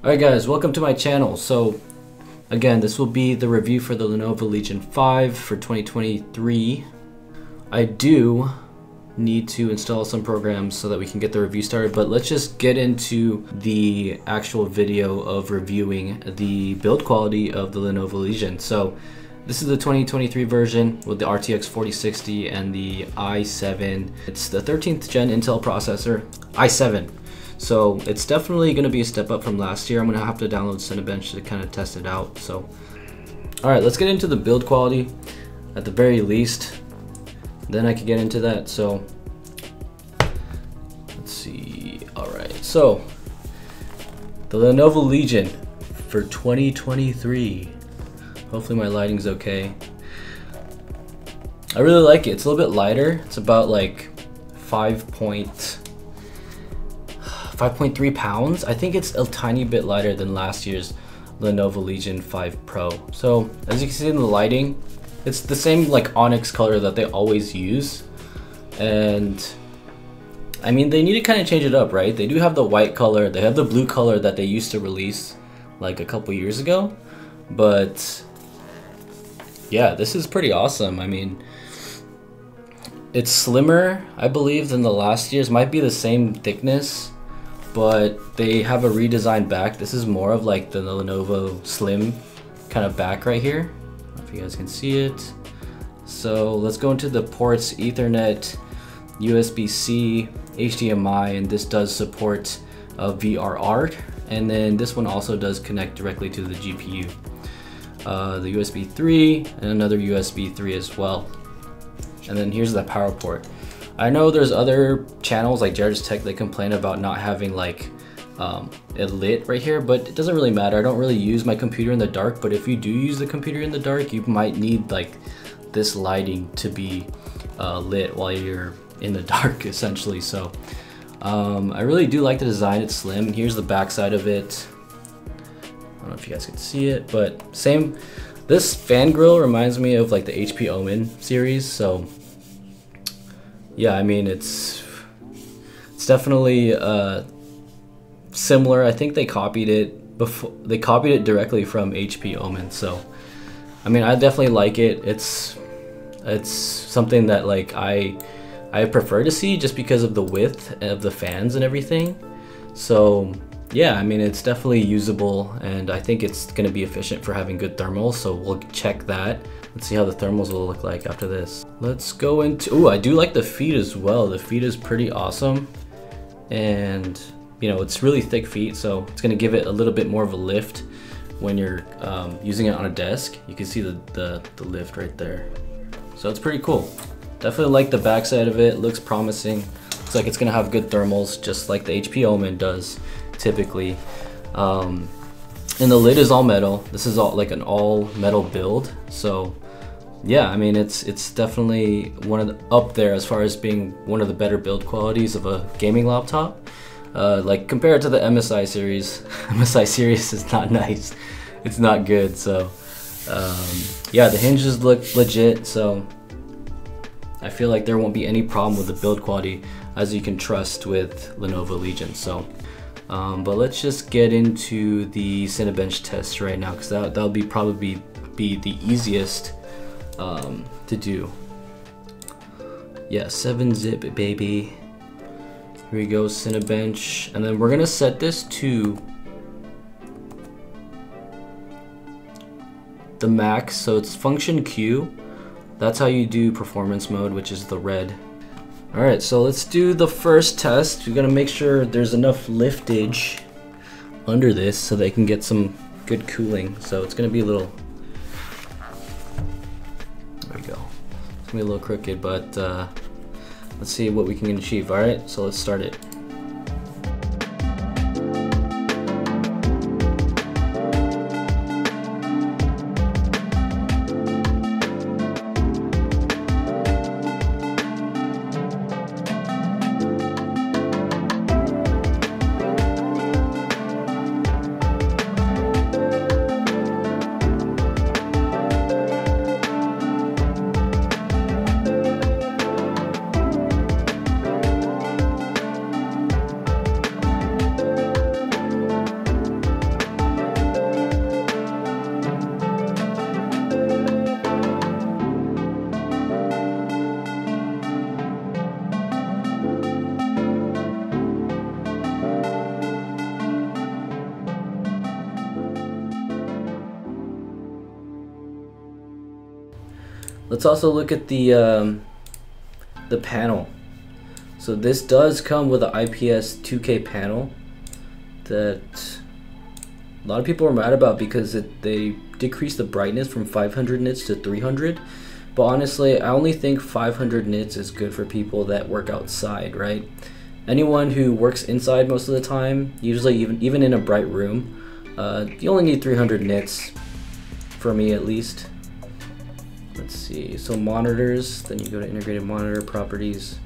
Alright guys, welcome to my channel. So again, this will be the review for the Lenovo Legion 5 for 2023. I do need to install some programs so that we can get the review started, but let's just get into the actual video of reviewing the build quality of the Lenovo Legion. So this is the 2023 version with the RTX 4060 and the i7. It's the 13th gen Intel processor, i7 so it's definitely going to be a step up from last year. I'm going to have to download Cinebench to kind of test it out. So, all right, let's get into the build quality at the very least. Then I can get into that. So let's see. All right, so the Lenovo Legion for 2023. Hopefully my lighting's okay. I really like it. It's a little bit lighter. It's about like 5 point 5.3 pounds. I think it's a tiny bit lighter than last year's Lenovo Legion 5 Pro. So as you can see in the lighting, it's the same like onyx color that they always use. And I mean, they need to kind of change it up, right? They do have the white color, they have the blue color that they used to release like a couple years ago. But yeah, this is pretty awesome. I mean, it's slimmer, I believe, than the last year's. Might be the same thickness, but they have a redesigned back. This is more of like the Lenovo Slim kind of back right here. if you guys can see it. So let's go into the ports, Ethernet, USB-C, HDMI, and this does support uh, VRR. And then this one also does connect directly to the GPU. Uh, the USB 3 and another USB 3 as well. And then here's the power port. I know there's other channels like Jarrod's Tech that complain about not having like um, it lit right here, but it doesn't really matter. I don't really use my computer in the dark, but if you do use the computer in the dark, you might need like this lighting to be uh, lit while you're in the dark essentially. So um, I really do like the design. It's slim. Here's the back side of it. I don't know if you guys can see it, but same. This fan grill reminds me of like the HP Omen series. So yeah, I mean it's it's definitely uh, similar. I think they copied it before they copied it directly from HP Omen. So I mean, I definitely like it. It's it's something that like I I prefer to see just because of the width of the fans and everything. So yeah, I mean, it's definitely usable and I think it's gonna be efficient for having good thermals. So we'll check that. Let's see how the thermals will look like after this. Let's go into, oh, I do like the feet as well. The feet is pretty awesome. And, you know, it's really thick feet, so it's gonna give it a little bit more of a lift when you're um, using it on a desk. You can see the, the, the lift right there. So it's pretty cool. Definitely like the backside of it, looks promising. Looks like it's gonna have good thermals, just like the HP Omen does typically. Um, and the lid is all metal. This is all like an all metal build. So yeah, I mean it's it's definitely one of the, up there as far as being one of the better build qualities of a gaming laptop. Uh, like compared to the MSI series, MSI series is not nice. It's not good. So um, yeah, the hinges look legit. So I feel like there won't be any problem with the build quality as you can trust with Lenovo Legion. So. Um, but let's just get into the Cinebench test right now because that, that'll be probably be the easiest um, to do. Yeah, 7 zip baby. Here we go, Cinebench. And then we're gonna set this to the max, so it's function Q. That's how you do performance mode, which is the red. All right, so let's do the first test. We're gonna make sure there's enough liftage under this so they can get some good cooling. So it's gonna be a little there we go. It's gonna be a little crooked, but uh, let's see what we can achieve. All right, so let's start it. Let's also look at the um, the panel. So this does come with an IPS 2K panel that a lot of people are mad about because it, they decreased the brightness from 500 nits to 300. But honestly, I only think 500 nits is good for people that work outside, right? Anyone who works inside most of the time, usually even even in a bright room, uh, you only need 300 nits, for me at least. Let's see, so monitors, then you go to integrated monitor properties,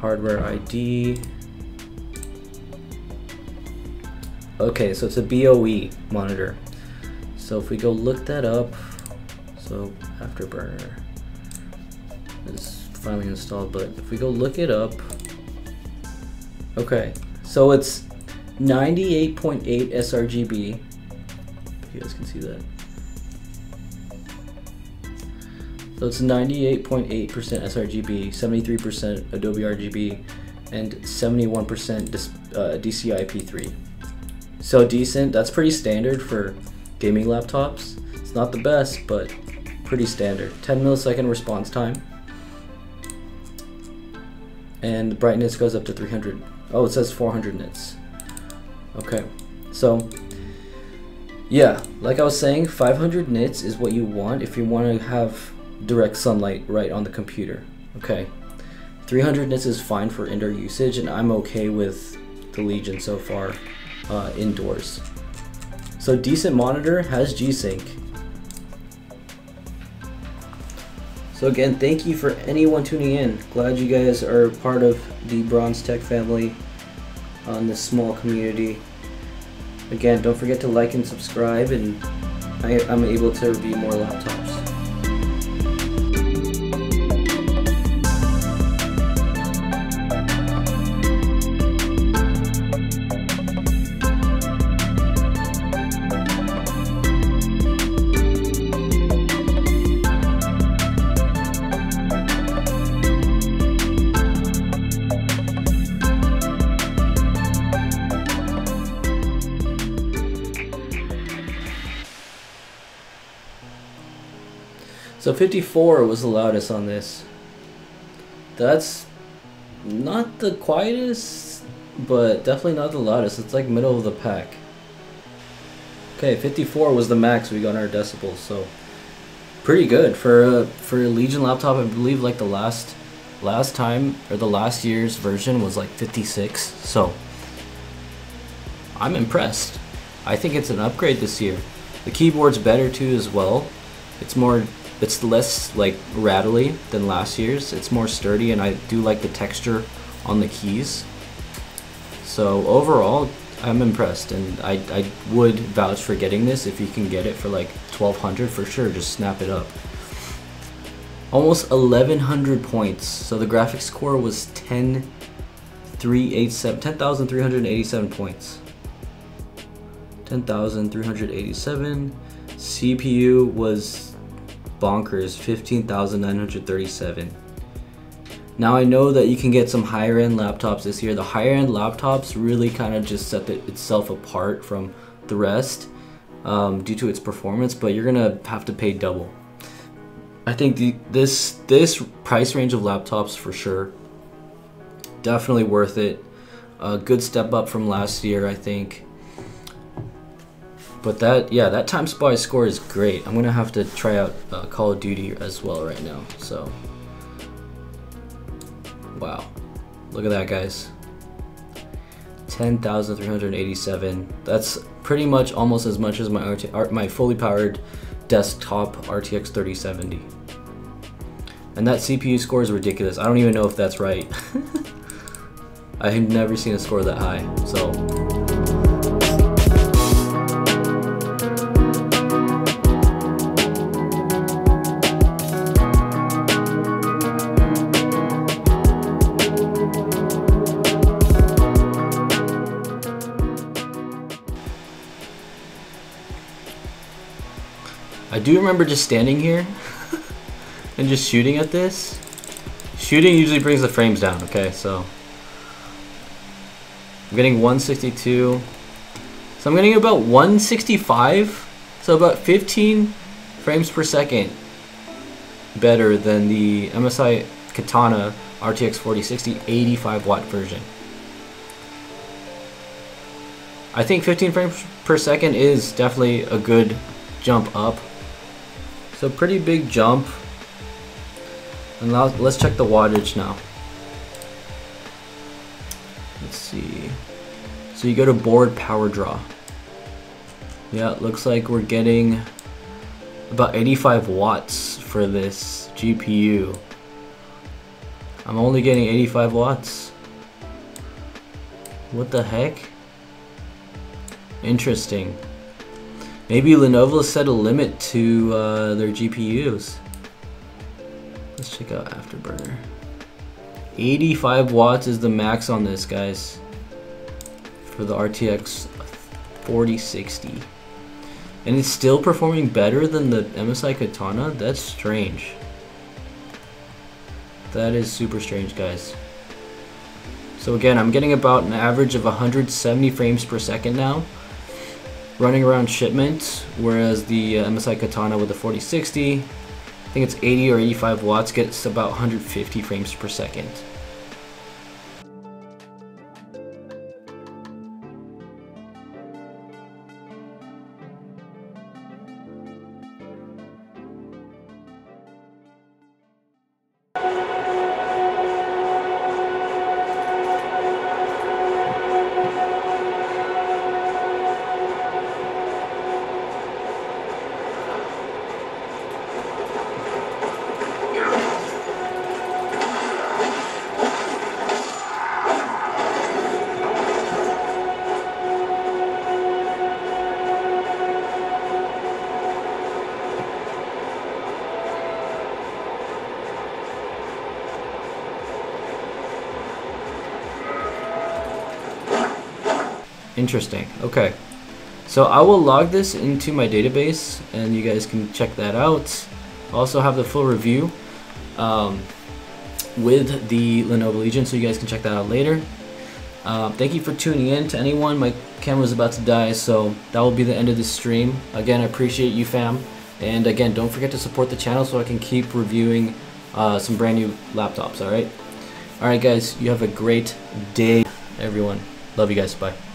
hardware ID. Okay, so it's a BOE monitor. So if we go look that up, so Afterburner is finally installed, but if we go look it up, okay, so it's 98.8 sRGB. You guys can see that. So it's 98.8% sRGB, 73% Adobe RGB, and 71% uh, DCI-P3. So decent. That's pretty standard for gaming laptops. It's not the best, but pretty standard. 10 millisecond response time. And the brightness goes up to 300. Oh, it says 400 nits. Okay, so yeah, like I was saying, 500 nits is what you want if you want to have direct sunlight right on the computer. Okay, 300 nits is fine for indoor usage, and I'm okay with the Legion so far uh, indoors. So decent monitor has G-Sync. So again, thank you for anyone tuning in. Glad you guys are part of the BronzTech family on this small community. Again, don't forget to like and subscribe, and I, I'm able to review more laptops. So 54 was the loudest on this. That's not the quietest, but definitely not the loudest. It's like middle of the pack. Okay, 54 was the max we got in our decibels, so pretty good for a for a Legion laptop. I believe like the last last time or the last year's version was like 56. So I'm impressed. I think it's an upgrade this year. The keyboard's better too as well. It's more it's less like rattly than last year's. It's more sturdy and I do like the texture on the keys. So overall, I'm impressed and I, I would vouch for getting this if you can get it for like 1200 for sure, just snap it up. Almost 1100 points. So the graphics score was 10,387 10,387 points. 10,387. CPU was bonkers 15,937. Now I know that you can get some higher end laptops this year. The higher end laptops really kind of just set the, itself apart from the rest um, due to its performance, but you're gonna have to pay double. I think the, this this price range of laptops for sure, definitely worth it. A good step up from last year, I think. But that, yeah, that time spy score is great. I'm gonna have to try out uh, Call of Duty as well right now. So, wow, look at that, guys. 10,387. That's pretty much almost as much as my RT, my fully powered desktop RTX 3070. And that CPU score is ridiculous. I don't even know if that's right. I've never seen a score that high. So do remember just standing here and just shooting at this. Shooting usually brings the frames down, okay, so. I'm getting 162. So I'm getting about 165. So about 15 frames per second. better than the MSI Katana RTX 4060 85 watt version. I think 15 frames per second is definitely a good jump up. So pretty big jump. And now let's check the wattage now. Let's see. So you go to board power draw. Yeah, it looks like we're getting about 85 watts for this GPU. I'm only getting 85 watts. What the heck? Interesting. Maybe Lenovo set a limit to uh, their GPUs. Let's check out Afterburner. 85 watts is the max on this, guys. For the RTX 4060. And it's still performing better than the MSI Katana? That's strange. That is super strange, guys. So again, I'm getting about an average of 170 frames per second now. Running around shipment, whereas the uh, MSI Katana with the 4060, I think it's 80 or 85 watts, gets about 150 frames per second. Interesting. Okay. So I will log this into my database and you guys can check that out. Also have the full review um, with the Lenovo Legion so you guys can check that out later. Uh, thank you for tuning in to anyone. My camera's about to die so that will be the end of this stream. Again, I appreciate you fam. And again, don't forget to support the channel so I can keep reviewing uh, some brand new laptops, alright? Alright guys, you have a great day everyone. Love you guys. Bye.